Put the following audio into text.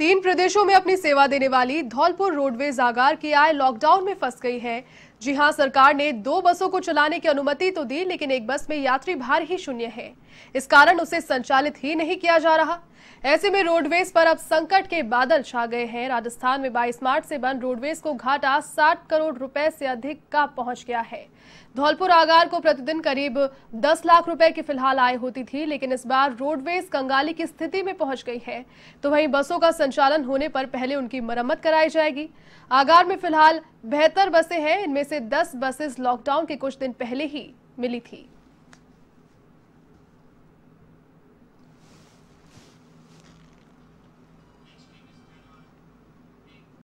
तीन प्रदेशों में अपनी सेवा देने वाली धौलपुर रोडवेज़ आगार की आय लॉकडाउन में फंस गई है। जी हाँ, सरकार ने दो बसों को चलाने की अनुमति तो दी, लेकिन एक बस में यात्री भार ही शून्य है। इस कारण उसे संचालित ही नहीं किया जा रहा। ऐसे में रोडवेज़ पर अब संकट के बादल छा गए हैं। राजस्थान में 22 मार्च से बंद रोडवेज़ को घाटा 60 करोड़ रुपए से अधिक का पहुँच गया है। धौलपुर आगार को प्रतिदिन करीब 10 लाख रुपए की फ़िलहाल आय होती थी, लेकिन इस बार रोडवेज़ कंगाली की स्थिति में पहुँच गई है। तो वहीं बसों का संचालन होने पर पहले उनकी मरम्मत कराई जाएगी। आगार में फ़िलहाल बेहतर बसें हैं, इनमें से 10 बसेस लॉकडाउन के कुछ दिन पहले ही मिली थी।